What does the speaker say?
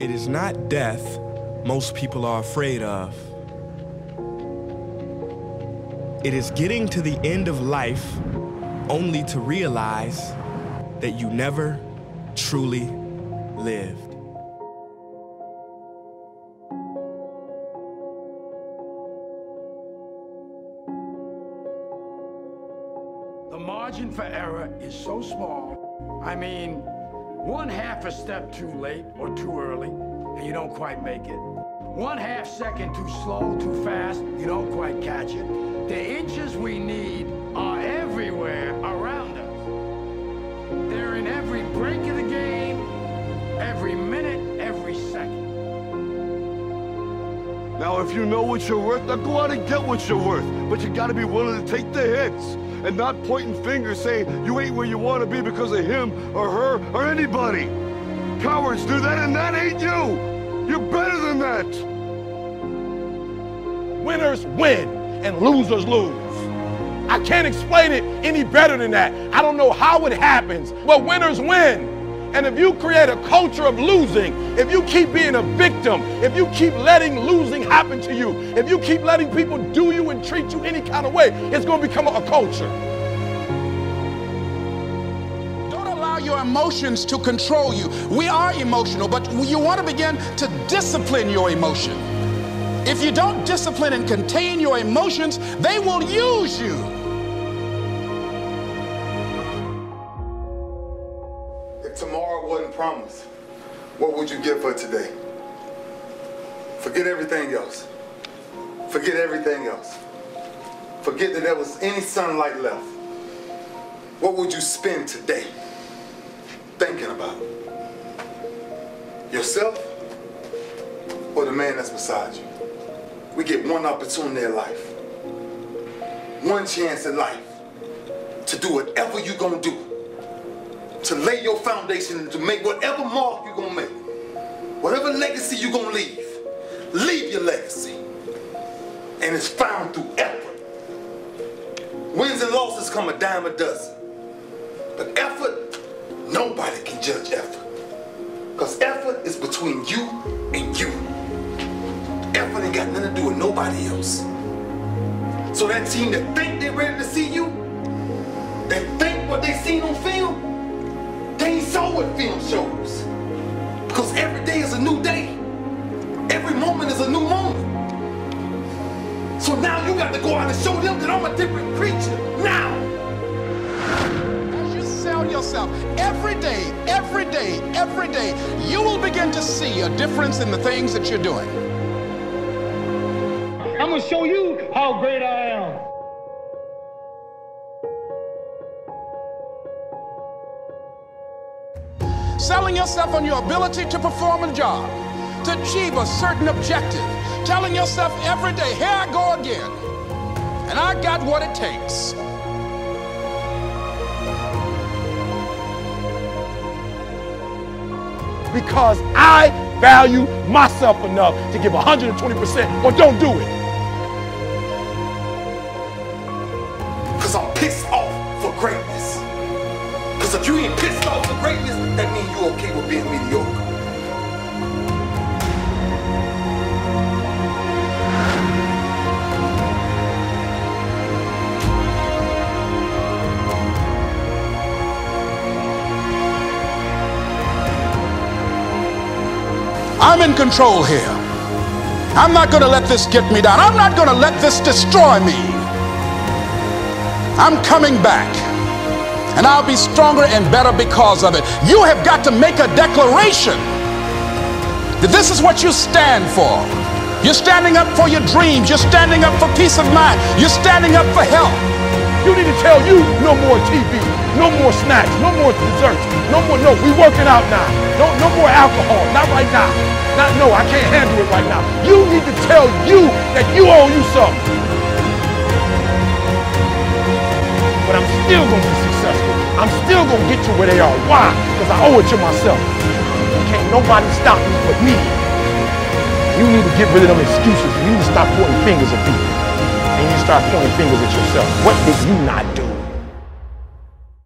It is not death most people are afraid of. It is getting to the end of life only to realize that you never truly lived. The margin for error is so small. I mean, one half a step too late or too early, and you don't quite make it. One half second too slow, too fast, you don't quite catch it. The inches we need are everywhere around us. They're in every if you know what you're worth, now go out and get what you're worth. But you gotta be willing to take the hits and not pointing fingers saying you ain't where you want to be because of him or her or anybody. Cowards do that and that ain't you. You're better than that. Winners win and losers lose. I can't explain it any better than that. I don't know how it happens, but winners win. And if you create a culture of losing, if you keep being a victim, if you keep letting losing happen to you, if you keep letting people do you and treat you any kind of way, it's going to become a culture. Don't allow your emotions to control you. We are emotional, but you want to begin to discipline your emotion. If you don't discipline and contain your emotions, they will use you. Tomorrow wasn't promised, what would you give for today? Forget everything else. Forget everything else. Forget that there was any sunlight left. What would you spend today thinking about? Yourself or the man that's beside you? We get one opportunity in life, one chance in life to do whatever you're gonna do to lay your foundation and to make whatever mark you're gonna make, whatever legacy you're gonna leave, leave your legacy. And it's found through effort. Wins and losses come a dime a dozen. But effort, nobody can judge effort. Because effort is between you and you. Effort ain't got nothing to do with nobody else. So that team that think they're ready to see you, they think what they seen on film, film shows. Because every day is a new day. Every moment is a new moment. So now you got to go out and show them that I'm a different creature. Now. As you sell yourself every day, every day, every day, you will begin to see a difference in the things that you're doing. I'm gonna show you how great I am. Selling yourself on your ability to perform a job, to achieve a certain objective. Telling yourself every day, here I go again. And I got what it takes. Because I value myself enough to give 120% or don't do it. Because I'm pissed off for greatness. Because if you ain't pissed off for greatness, that means you okay with being mediocre. I'm in control here. I'm not going to let this get me down. I'm not going to let this destroy me. I'm coming back. And I'll be stronger and better because of it. You have got to make a declaration that this is what you stand for. You're standing up for your dreams. You're standing up for peace of mind. You're standing up for health. You need to tell you no more TV, no more snacks, no more desserts, no more, no, we working out now. No, no more alcohol, not right now. Not, no, I can't handle it right now. You need to tell you that you owe you something. But I'm still be successful. I'm still gonna get you where they are. Why? Because I owe it to myself. can't nobody stop me but me. You need to get rid of them excuses. You need to stop pointing fingers at people. And you need to start pointing fingers at yourself. What did you not do?